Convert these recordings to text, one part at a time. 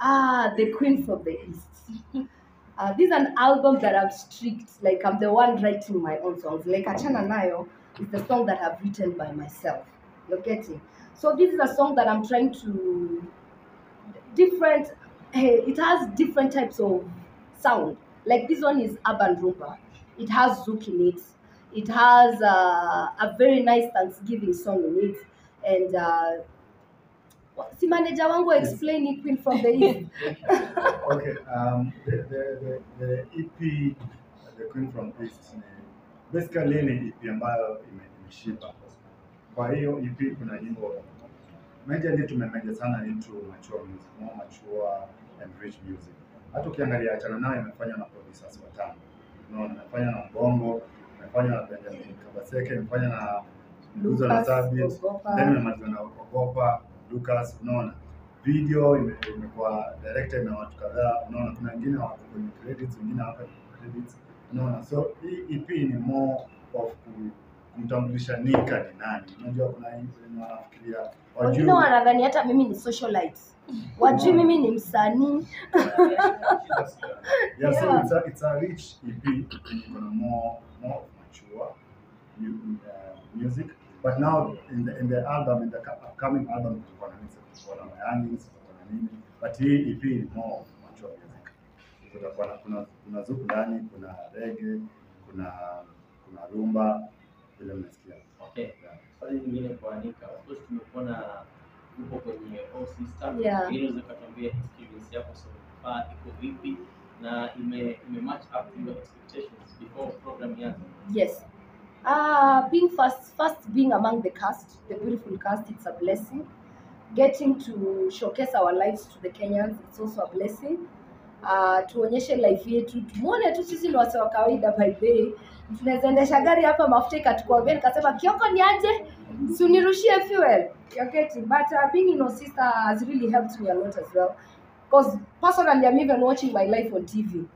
Ah, The Queen from the East. Uh, this is an album that I'm strict, like I'm the one writing my own songs. Like Achana Nayo is the song that I've written by myself. You're getting? So this is a song that I'm trying to different. It has different types of sound. Like this one is urban rumba. It has zouk in it. It has uh, a very nice Thanksgiving song in it, and uh, si manager wangu explain Queen from the East. Okay, um, the, the, the, the EP, The Queen from East, ni basically ni EP ambayo ime- imeshiba. Kwa hiyo EP kuna nyimbo majorly tumemeja sana into mature music, more mature and rich music. Hata ukiangalia achana nayo imefanywa na producers watano. Unaona, imefanywa na Mbongo, imefanywa na Benjamin Kabaseke, imefanywa na Luzo na Ogopa. then imemaliza na Ogopa, Lucas, unaona video imekuwa directed na watu kadhaa, unaona kuna wengine wako kwenye credits, wengine hawako kwenye credits, unaona. So hii EP ni more of kumtambulisha Nika ni nani. Unajua kuna wanafikiria wengine wanadhani hata mimi ni socialite wajui mimi ni msanii Yeah, so it's a it's a rich EP and you more more mature uh, music. But now in the in the album in the upcoming album tuko na mix tuko na Mayangis, tuko na nini. But hii EP ni more mature music. Tutakuwa na kuna kuna zuku ndani, kuna reggae, kuna kuna rumba ile mnasikia. Okay. Yeah. Swali lingine kwa Anika, of course tumekuona uko kwenye All system Yeah. ili unaweza ukatuambia experience yako so far iko vipi na ime, ime match up to your expectations before program yes uh, being first first being among the cast the beautiful cast it's a blessing. Getting to showcase our lives to the kenyans it's also a blessing. Uh, tuonyeshe life yetu tumwone tu sisi ni wase wa kawaida by the tunaweza endesha gari hapa mafuta ikatukwambia nikasema kioko ni aje? Si unirushie fuel. You're getting but uh, being in sister has really helped me a lot as well. Because personally i'm even watching my life on tv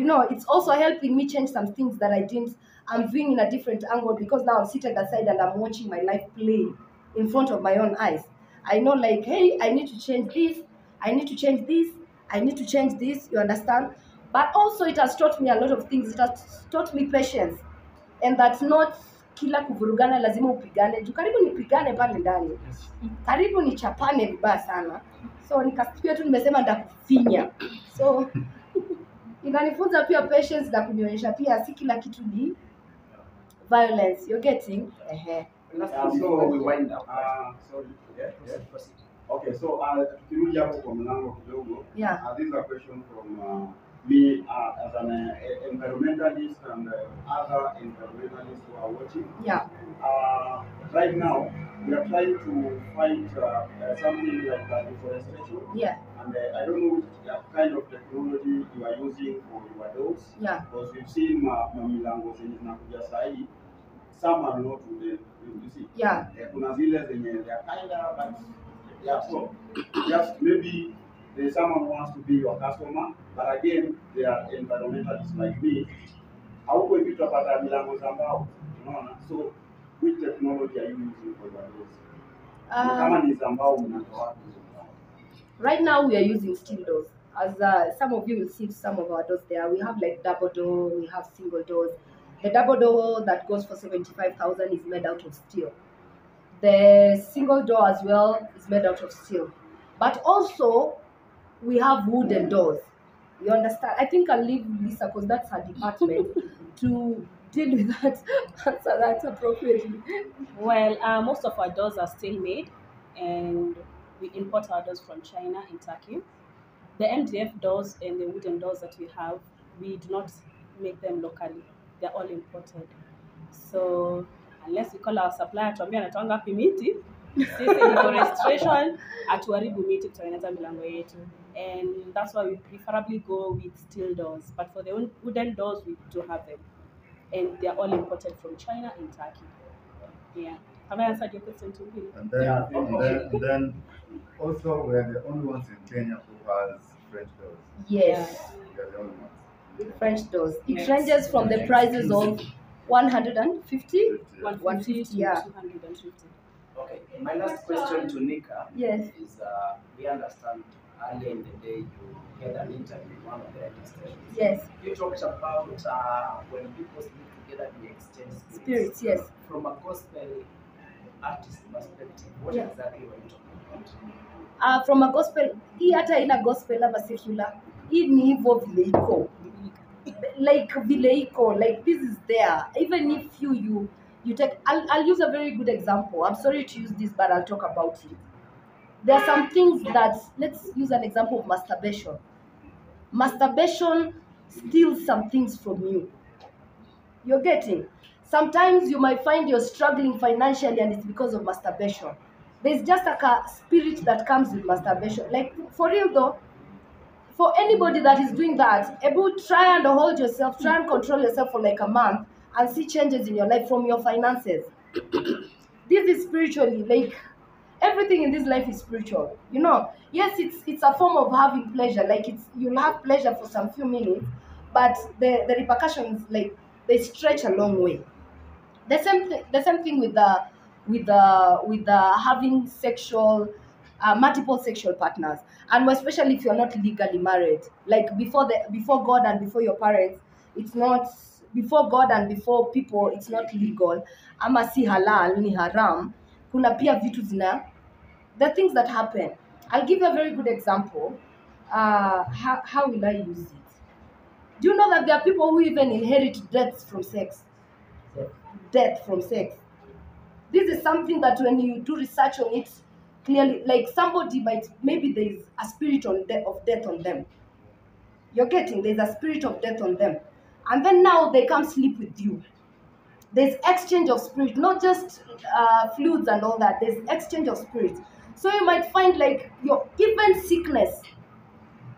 you know, it's also helping me change some things that I didn't. I'm viewing in a different angle because now I'm seated aside and I'm watching my life play in front of my own eyes. I know, like, hey, I need to change this. I need to change this. I need to change this. You understand? But also, it has taught me a lot of things. It has taught me patience, and that's not kila kuvurugana lazima upigane juu karibu nipigane pale ndani karibu nichapane vibaya sana so nikasikia tu nimesema ndakufinya so inanifunza pia patience na kunionyesha pia si kila kitu ni violence you're getting ehe Uh, so we wind up. Uh, sorry. Yeah, yeah. Okay, so uh, tukirudi hapo kwa mlango kidogo. Yeah. Uh, this is a question from uh, me uh, as an uh, environmentalist and uh, other environmentalists who are watching. yeah Uh, right now, we are trying to find uh, uh, something like uh, deforestation. yeah And uh, I don't know which uh, kind of technology you are using for your doors. yeah Because we've seen ma, mamilango zenye zinakuja sahi, some are not wooden, you see. yeah kuna zile zenye they are kind of but yeah so just maybe there's someone who wants to be your customer but again they are environmentalists like me hauko hivi tutapata milango za mbao unaona so which technology are you using for your doors Na kama um, ni za mnatoa wapi right now we are using steel doors. As uh, some of you will see some of our doors there. We have like double door we have single doors. The double door that goes for 75000 is made out of steel. The single door as well is made out of steel. But also we have wooden doors. You understand? I think i'll leave lisa because that's her department to deal with that answer that appropriately Well, uh, most of our doors are still made, and we import our doors from China and Turkey. The MDF doors and the wooden doors that we have, we do not make them locally. They're all imported. So unless we call our supplier tuambie anatoa ngapi miti, sisi deforestation hatuharibu miti kutengeneza milango yetu. And that's why we preferably go with steel doors. But for the wooden doors, we do have them. And they're all imported from China and Turkey. Yeah. Have I answered your question to Bill? And then, Yeah. and then, and then also we're the only ones in Kenya who has French doors. yes We're the only ones. french doors it Yes. ranges from the prices of 150 150 to yeah. 250. Okay, my last question to Nicah yes is uh, we understand earlier in the day you had an interview with one of the radio stations. Yes, You talked about uh, when people sleep together, they exchange spirits, yes. From a gospel artist perspective, what Yeah. exactly were you talking about? Uh, from a gospel, hii hata ina gospel ama secular. Hii ni hivyo vile iko. Like vile iko, like this is there. Even if you you you take I'll, I'll use a very good example. I'm sorry to use this, but I'll talk about it. There are some things that let's use an example of masturbation. Masturbation steals some things from you. You're getting. Sometimes you might find you're struggling financially and it's because of masturbation. There's just like a spirit that comes with masturbation. Like for real though, for anybody that is doing that, able try and hold yourself, try and control yourself for like a month and see changes in your life from your finances. this is spiritually like everything in this life is spiritual. You know, yes, it's it's a form of having pleasure. Like it's you'll have pleasure for some few minutes, but the the repercussions like they stretch a long way. The same thing. The same thing with the with the with the having sexual uh, multiple sexual partners and especially if you're not legally married like before the before god and before your parents it's not before god and before people it's not legal ama si halal ni haram kuna pia vitu zina the things that happen. I'll give you a very good example uh, how, how will i use it? Do you know that there are people who even inherit deaths from sex? Death from sex. This is something that when you do research on it clearly like somebody might maybe there is a spirit on de- of death on them. You're getting there's a spirit of death on them. And then now they come sleep with you there's exchange of spirit not just uh, fluids and all that. There's exchange of spirit. So you might find like your even sickness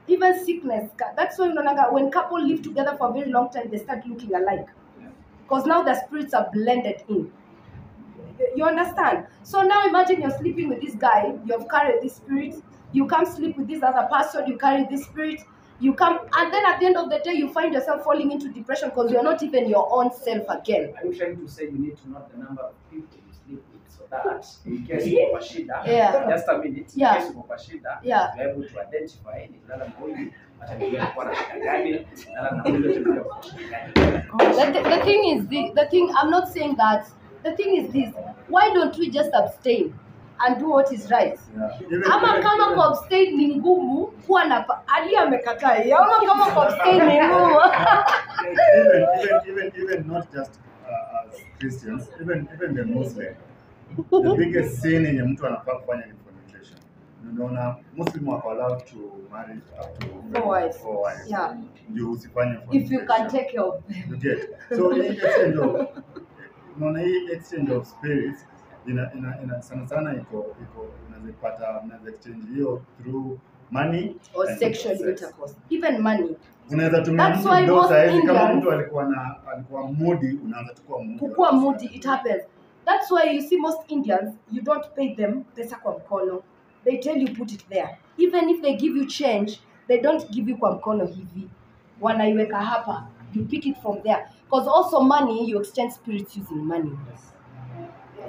even sickness that's why when couple live together for a very long time they start looking alike. Because now the spirits are blended in. You, you understand? So now imagine you're sleeping with this guy you've carried this spirit you come sleep with this other person you carry this spirit you come and then at the end of the day you find yourself falling into depression because you're not even your own self again. Are you trying to say you need to know the number of people you sleep with so that in case uko kwa shida, Yeah. just a minute, in Yeah. case uko kwa shida, Yeah. you're able to identify nikilala na huyu hata nijue alikuwa na shida gani, nalala na huyu hata nijue alikuwa na shida gani. the, the, the thing is the, the thing i'm not saying that. The thing is this. Why don't we just abstain and do what is right Yeah. Ama kama ku abstain ni ngumu kuwa na ali amekataa ama kama kuabstain ni ngumu even, even, even, even not just uh, as Christians, even, even the Muslim, the biggest sin yenye mtu anafaa kufanya ni fornication. Unaona Muslim wako allowed to marry up to Four wives. four wives. Yeah. Ndio usifanye if you can take care of them You get. So hii exchange of unaona hii exchange of spirits ina, ina, ina sana sana iko iko unazipata unaweza exchange hiyo through money or sexual intercourse. Even money. Unaweza tumia That's mtu why ndo most sahizi kama Indians- mtu alikuwa na alikuwa moody unaanza tukua moody. kukua moody it happens. That's why you see most indians you don't pay them pesa kwa mkono. They tell you put it there. Even if they give you change they don't give you kwa mkono hivi. Wanaiweka hapa you pick it from there. Because also money you exchange spirits using money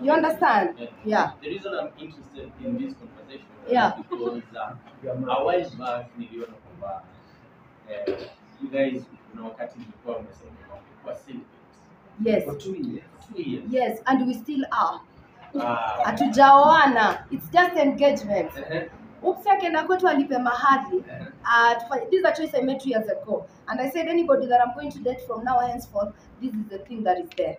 you understand yeah The reason I'm interested in this conversation Yeah. is because uh, a while back niliona kwamba eh, you guys kuna wakati mlikuwa mmesema kwamba mlikuwa celibate yes For two years. two years. yes and we still are Ah, hatujaoana it's just engagement ehe, upsi akienda kwetu alipe mahali ehe. uh, this is a choice I made two years ago. And I said, anybody that I'm going to date from now henceforth, this is the thing that is there.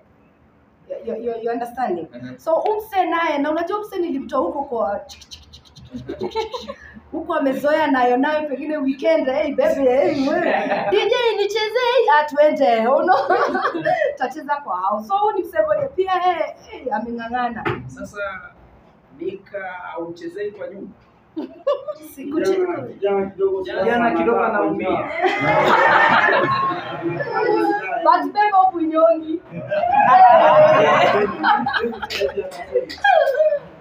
You, you, you, you mm -hmm. So umse naye, na unajua umse nilimtoa huko kwa huko amezoea nayo nayo, pengine weekend, hey baby, hey. DJ nichezee, atwende, uno tacheza kwa hao So ni msemo pia, hey, hey, ameng'ang'ana. Sasa Nika hauchezei kwa nyumba. Kijana kidogo anaumia batubebe huko unyongi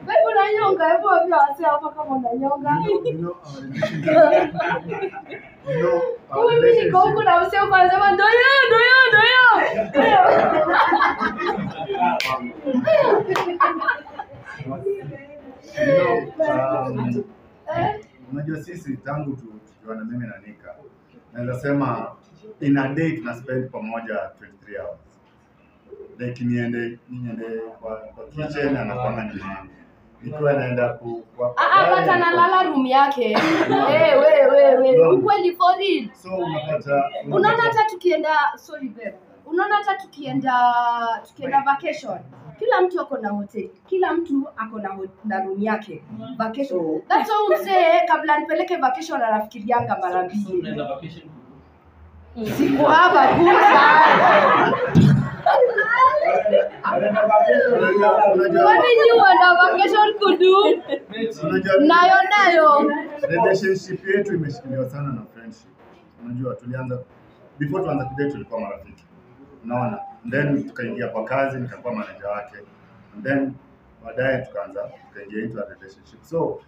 bebe unanyonga hebu wavyo wase kama unanyonga kumbe mi niko huku ndoyo ndoyo ndoyo. Um, unajua sisi tangu tukiwa na mimi na naweza sema in a day tuna spend pamoja 23 hours. Like niende niende kwa, kwa kitchen anakwanga ni nikiwa naenda ku kwa Ah, ah, but analala room yake. Eh, we we we ukweli for real. So unapata unaona hata tukienda sorry babe. Unaona hata tukienda tukienda vacation. Kila mtu ako na hotel. Kila mtu ako na, na room yake. Vacation. That's why mzee. Kabla nipeleke vacation anafikirianga mara mbili Siku hapa vacation kudu nayo nayo relationship yetu imeshikiliwa sana na friendship. Unajua tulianza before tuanza kidate tulikuwa marafiki. Unaona? Then tukaingia kwa kazi nikakuwa manager wake. And then baadaye tukaanza tukaingia into a relationship. So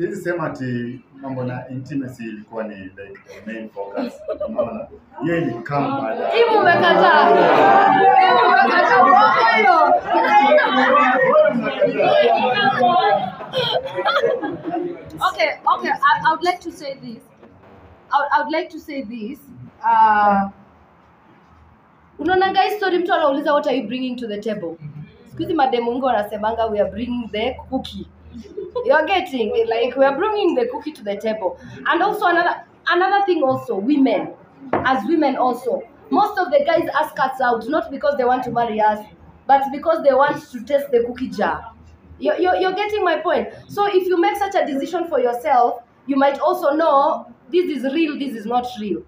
siwezi sema ati mambo na intimacy ilikuwa ni like the main focus. Unaona? Hiyo ilikam baadaye. hii mumekataa hii mumekataa uongo hiyo okay, okay. I, I would like to say this. I, I would like to say this. Uh, unaonanga hii story mtu anauliza what are you bringing to the table siku hizi mademu wengi wanasemanga we are bringing the cookie you are getting it, like we are bringing the cookie to the table. And also another another thing also women. As women also most of the guys ask us out not because they want to marry us but because they want to taste the cookie jar. You're, you're, you're getting my point. So if you make such a decision for yourself you might also know this is real this is not real.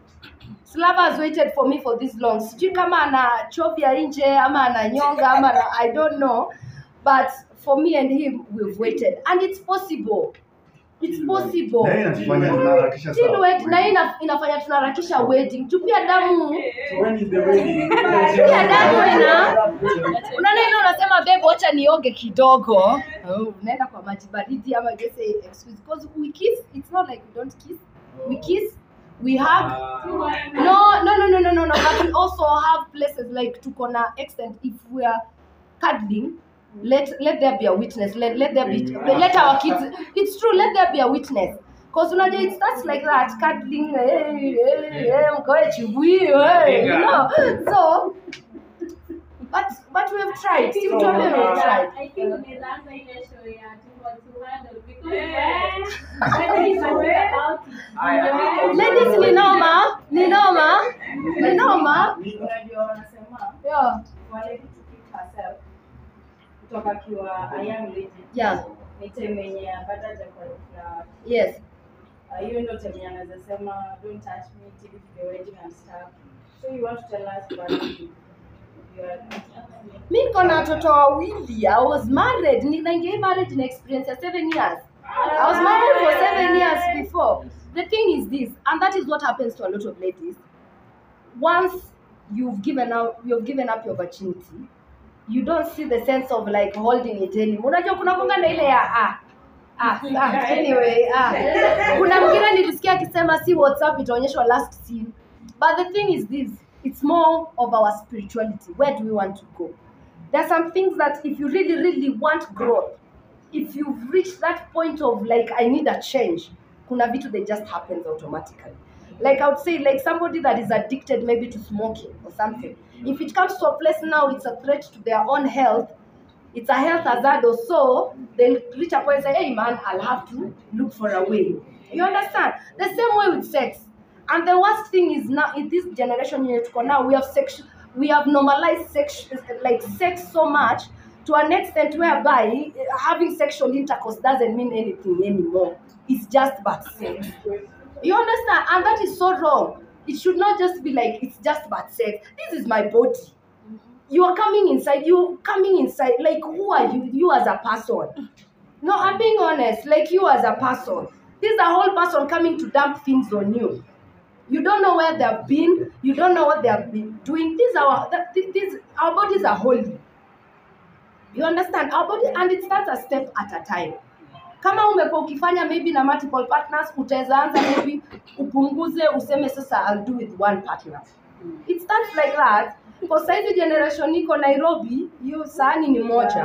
Slahver has waited for me for this long. Sijui kama anachovya nje ama ananyonga ama I don't know. But for me and him, we've waited. And it's possible. It's possible. Still wait, na ina- inafanya tunaharakisha wedding. Tupia damu. When is the wedding? Tupia damu ina. Unaona ile unasema babe wacha nioge kidogo. Oh, unaenda kwa maji baridi ama just say excuse because we kiss. It's not like we don't kiss. We kiss. We hug. No, no, no, no, no, no, no. But we also have places like tuko na extent if we are cuddling. Let let there be a witness. Let let there be let our kids. It's true. Let there be a witness. Cause unajua it starts like that cuddling. Hey, hey, hey, mkoe chibui. Hey, you know. So, but but we have tried. Si mtuambie we have tried. I think umeanza ile show ya Too Hot to Handle because whether it's about it. Ladies ni noma, ni noma, ni noma. unajua wanasema Yeah, kutoka akiwa a young lady yeah, ni time yenye bado hajakuwa yes. Uh, hiyo ndo time yenye anaweza sema don't touch me till the wedding and stuff. So you want to tell us are mi niko na watoto wawili. I was married. Ninaingia marriage na experience ya seven years. I was married for seven years before. The thing is this and that is what happens to a lot of ladies. Once you've given up you've given up your virginity you don't see the sense of like holding it anymore. Unajua kuna konga na ile ya ah Ah, ah, anyway, ah. kuna mwingine nilisikia akisema si whatsapp itaonyeshwa last scene. But the thing is this it's more of our spirituality. Where do we want to go? There are some things that if you really really want growth if you've reached that point of like i need a change kuna vitu they just happens automatically like i would say like somebody that is addicted maybe to smoking or something. If it comes to a place now it's a threat to their own health. It's a health hazard or so they'll reach a point and say hey man i'll have to look for a way. You understand? The same way with sex. And the worst thing is now in this generation tuko now we have sex we have normalized sex like sex so much to an extent whereby eh, having sexual intercourse doesn't mean anything anymore it's just but sex you understand? And that is so wrong. It should not just be like it's just but sex. This is my body. You are coming inside you coming inside like who are you? You as a person. No i'm being honest. Like you as a person. This is a whole person coming to dump things on you. You don't know where they've been. You don't know what they have been doing. These are our these our bodies are holy. You understand? Our body and it starts a step at a time kama umekuwa ukifanya maybe na multiple partners utaweza anza maybe upunguze useme sasa I'll do with one partner it starts like that kwa saizi generation iko nairobi hiyo sahani ni moja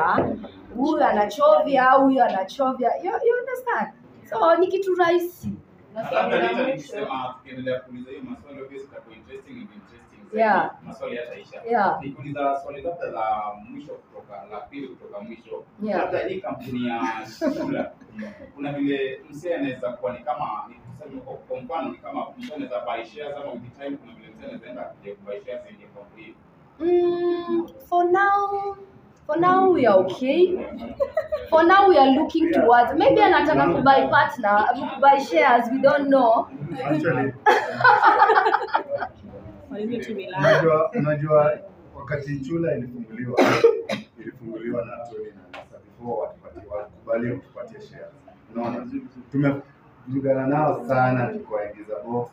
huyu anachovya huyu anachovya you, you understand so ni kitu rahisi Na swali Labda la mwisho. tukiendelea kuuliza hiyo maswali obviously itakuwa interesting and interesting. Yeah. Maswali yataisha. Yeah. Nikuuliza swali labda la mwisho kutoka la pili kutoka mwisho. Yeah. Labda hii kampuni ya Shula kuna vile msee anaweza kuwa ni kama kwa kwa mfano ni kama msee anaweza buy shares ama with time kuna vile msee anaweza enda kuja buy shares yenye kampuni. mm, for now for now we are okay for now we are looking towards maybe anataka kubuy partner kubuy shares we don't know Actually, unajua unajua wakati chula ilifunguliwa ilifunguliwa na Tony na Before watupatie wakubali kutupatia share. Unaona? tumepigana nao sana tukawaingiza box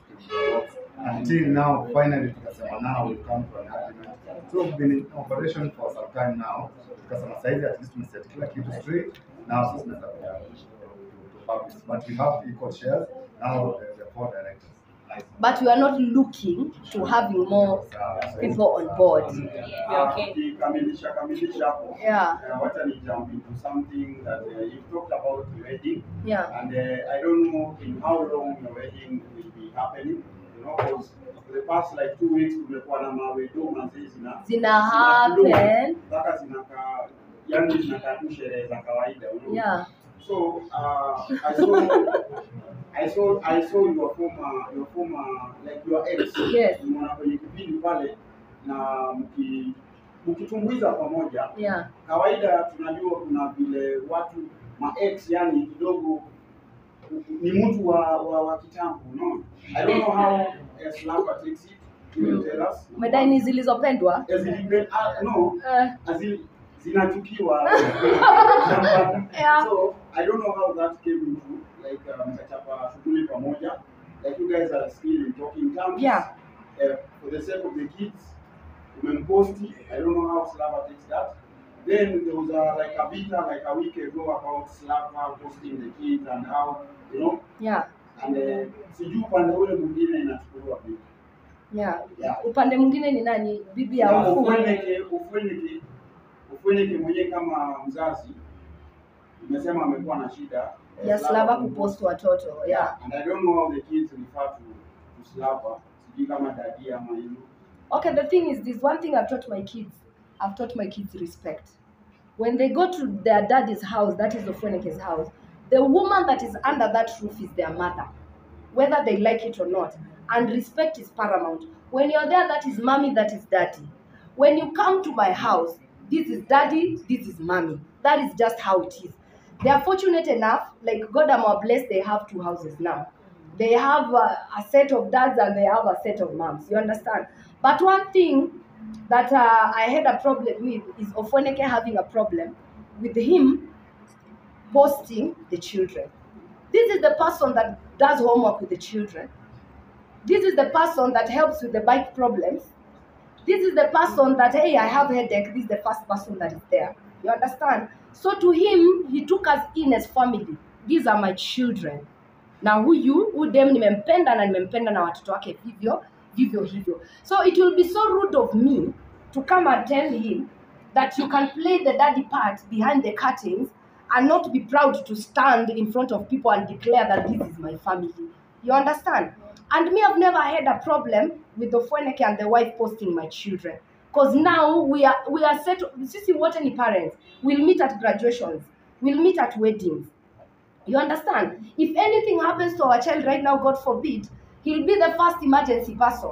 until now finally tukasema now we come to an agreement. So we've been in operation for some time now. Tukasema saizi at least tumeset kila kitu straight. Now sasa tunaweza. But we have equal shares now the four directors. But we are not looking to having more people on board Ah, okay. Tukikamilisha kamilisha. Yeah. Uh, wacha ni jump into something that uh, you talked about wedding. yeah And uh, I don't know in how long your wedding will be happening. You know, because for the past like two weeks tumekuwa na mawedo mazee zina zina flow. happen mpaka zinakaa yani zinakaa tu sherehe za kawaida. yeah So uh, I saw I saw I saw your former your former like your ex. Yes. Mwana kwenye kipindi pale na mki mkitumbuiza pamoja. yeah Kawaida tunajua kuna vile watu ma ex yani kidogo ni mtu wa wa, wa kitambo, no? I don't know how as Slava takes it. You will tell us. medaini zilizopendwa ah, no, uh. as in zinatukiwa. Yeah. so i don't know how that came into like mkachapa shughuli pamoja. Like you guys are still in talking terms. Yeah. uh, for the sake of the kids umemposti. I don't know how slava takes that. Then there was a, like a vita like a week ago about slava posting the kids and how you know? Yeah. And uh, sijui upande ule mwingine inachukuliwa vipi. Yeah. Yeah. upande mwingine ni nani? Bibi ya yeah, Ufweneke, Ufweneke, Ofweneke mwenyewe kama mzazi umesema amekuwa na shida eh, ya Slahver kupost watoto yeah And I don't know how the kids refer to, to Slahver. Sijui kama dadi ama hivyo. Okay, the thing is this one thing I've taught my kids, I've taught my kids respect. When they go to their daddy's house, that is Ofweneke's house, the woman that is under that roof is their mother, whether they like it or not. And respect is paramount. When you're there, that is mommy, that is daddy. When you come to my house, this is daddy, this is mommy. That is just how it is. They are fortunate enough, like God am blessed, they have two houses now. They have uh, a set of dads and they have a set of moms. You understand? But one thing that uh, I had a problem with is Ofweneke having a problem with him posting the children. This is the person that does homework with the children. This is the person that helps with the bike problems. This is the person that, hey, I have headache. This is the first person that is there. You understand? So to him, he took us in as family. These are my children. Na huyu huyu dem nimempenda na nimempenda na watoto wake vivyo vivyo hivyo. So it will be so rude of me to come and tell him that you can play the daddy part behind the curtains and not be proud to stand in front of people and declare that this is my family. You understand? And me, I've never had a problem with the Ofweneke and the wife posting my children. Because now we are we are set sisi wote ni parents. We'll meet at graduations. We'll meet at weddings. You understand? If anything happens to our child right now, God forbid, he'll be the first emergency person.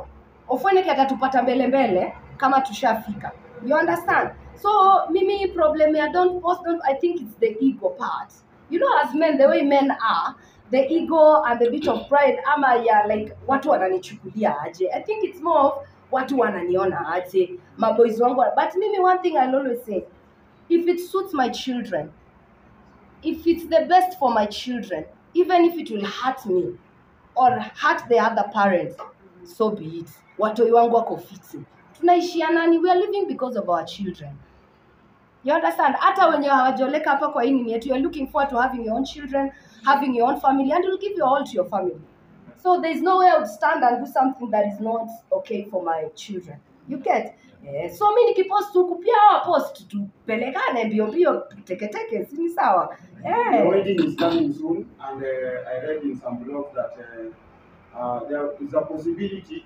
Ofweneke atatupata mbele mbele kama tushafika. You understand? So mimi problem ya don't post I think it's the ego part. You know as men the way men are, the ego and the bit of pride ama ya like watu wananichukulia aje. I think it's more of watu wananiona aje. Maboys wangu but mimi one thing I'll always say if it suits my children if it's the best for my children, even if it will hurt me or hurt the other parents, so be it. Watoi wangu wako fiti. Tunaishia nani? We are living because of our children. You understand? Hata wenye hawajoleka hapa kwa hii nini yetu, you are looking forward to having your own children, having your own family, and you'll give you all to your family. So there is no way I would stand and do something that is not okay for my children. You get? Eh, so mi nikipost huku pia hawa post tupelekane mbio mbio teketeke, si ni sawa? The Eh. wedding is coming soon, and uh, I read in some blogs that uh, uh, there is a possibility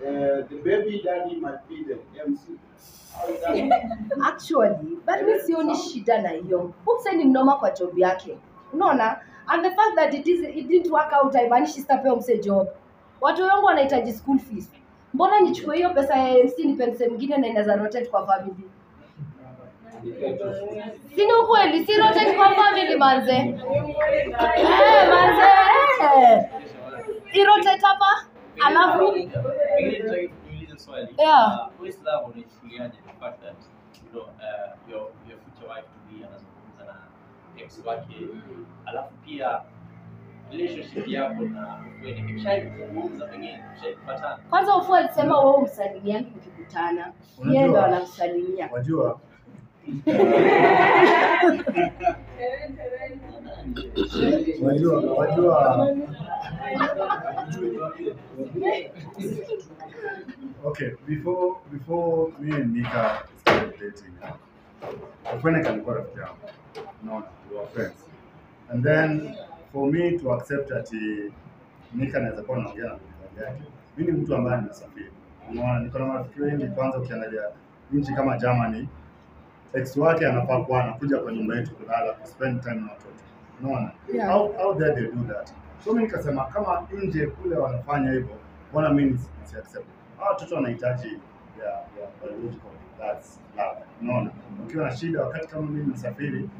uh, the baby daddy might be the MC. How is that? Actually, but mi sioni shida na hiyo. Umse ni mnoma kwa job yake, unaona? And the fact that it, is, it didn't work out haimaanishi sitapewa mse job. Watu wangu wanahitaji school fees. Mbona nichukue hiyo pesa ya MC nipe mse mwingine na inaweza rotate kwa family? sini ukweli? Si rotate kwa family manze. Eh, manze. Eh. Irotate hapa alafu. Yeah. Uh, ex wake, alafu pia relationship yako na mwenye kimshaizungumza pengine kimshaipatana. Kwanza ufu alisema wewe umsalimiani mkikutana, yeye ndo anamsalimia. Unajua. Unajua unajua. Okay before before me and nika started dating Ofwene kalikuwa rafiki yangu unaona your friends and then for me to accept ati Nika anaweza kuwa naongea na mtu yake. Mimi ni mtu ambaye nimesafiri. Unaona niko na marafiki wengi. Kwanza ukiangalia nchi kama Germany ex wake anafaa kuwa anakuja kwa nyumba yetu kulala kuspend time na watoto. Unaona? Yeah. how, how dare they do that? So mi nikasema kama nje kule wanafanya hivyo mbona mi nisi accept hawa watoto wanahitaji ya ya biological that's love unaona. Ukiwa na shida wakati kama mimi nasafiri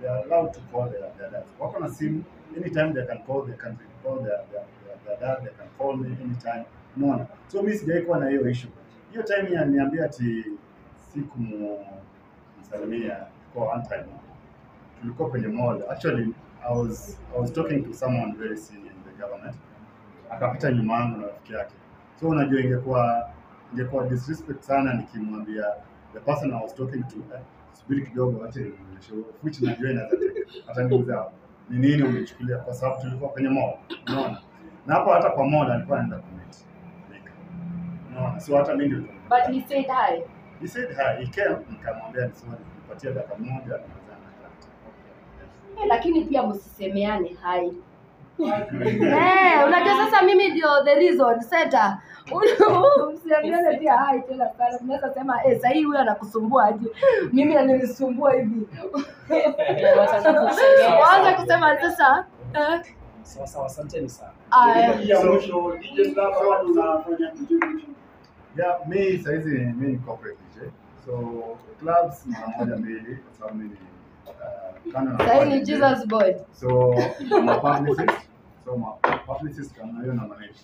they are allowed to call their, their dad wako na simu anytime they can call they can call their, their, their, their dad they can call me anytime. Unaona? So mi sijai kuwa na hiyo issue. Hiyo time ya niambia ati sikumsalimia kwa one time. Tulikuwa kwenye mall. Actually I was, I was talking to someone very senior in the government. Akapita nyuma yangu na rafiki yake. So unajua ingekuwa ingekuwa disrespect sana nikimwambia the person I was talking to eh, subiri kidogo acha nionyeshe which najua inaweza hata niuza ni nini umechukulia kwa sababu tulikuwa kwenye mall unaona na hapo hata kwa mall alikuwa anaenda kumeet unaona so hata mimi ndio But he said hi. He said hi, he came, nikamwambia ni sorry, nipatie dakika moja. Eh, lakini pia msisemeane hai. Eh, unajua sasa mimi ndio the reason center. Msiambiane pia hai tena sana. Mnaweza sema eh, sasa hii anakusumbua aje? Mimi alinisumbua hivi. waanza kusema sasa eh, Sawa sawa, asanteni sana. ya mwisho mi sahizi mi ni corporate DJ. So clubs mara moja mbili kwa sababu mi ni kando na Sasa kuwa hii ni DJ. Jesus boy. So I'm publicist. So my publicist kama hiyo na manage.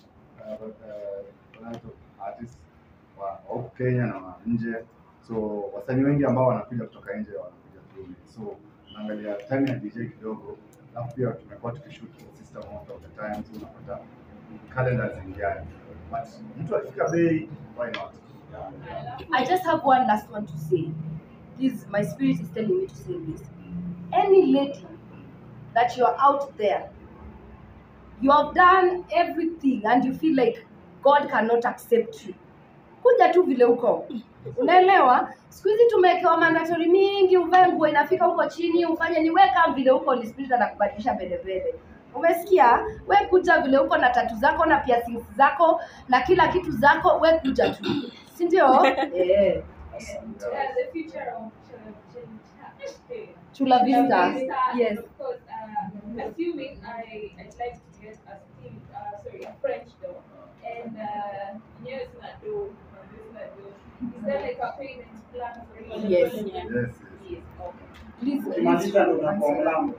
Wa Kenya na wa nje. So wasanii wengi ambao wanakuja kutoka nje wanakuja. So time ya DJ kidogo. Alafu pia tumekuwa tukishoot system of the time. So unapata calendar zingiani. But mtu akifika why not? I just have one last one to say. This my spirit is telling me to say this. Any lady that you're out there, you have done everything and you feel like God cannot accept you. Kuja tu vile uko. Unaelewa? Siku hizi tumewekewa mandatory mingi, uvae nguo inafika huko chini, ufanye ni weka vile uko ni spirit anakubadilisha mbele Umesikia? We kuja vile uko na tatu zako na piercings zako na kila kitu zako, we kuja tu. Si ndio? Eh. Yeah, the future of Chula Vista. Vista, Yes. Of course, uh, assuming I, I'd like to French door, and uh, yes, not do, this not do. Is there like a payment plan for it? Yes. Yes, yes. Yes, okay. Please, Ukimaliza ndo unakuwa mlango.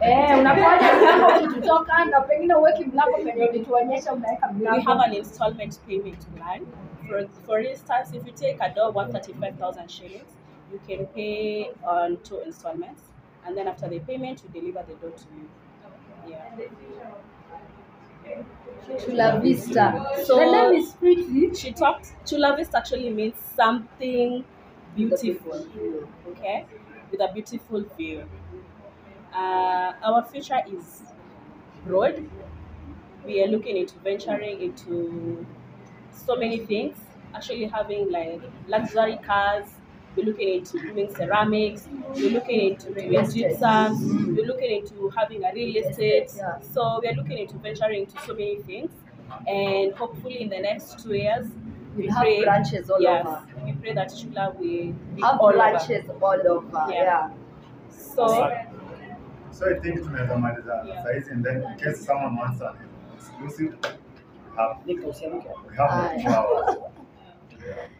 Eh, unapoaja mlango ukitutoka na pengine uweki mlango penye ulituonyesha unaweka We have an installment payment plan. For, for instance, if you take a door 135,000 shillings, you can pay on two installments, and then after the payment, we deliver the door to you. Yeah. Chula Vista. So- the name is pretty. She talked, Chula Vista actually means something beautiful, okay, with a beautiful view. Uh, our future is broad. We are looking into venturing into so many things. actually having like luxury cars. We're looking into doing ceramics. We're looking into doing Real estate. gypsums. We're looking into having a real estate. Yeah. So we're looking into venturing into so many things. And hopefully in the next two years, we We'll have pray, branches all yes, over. we pray that Chula will be Have all over. branches all over. Yeah. Yeah. So So I think tunaweza maliza Yeah. saizi and then in case someone wants an exclusive, we have, Nick, usiamke. we have like two Aye. hours. Yeah.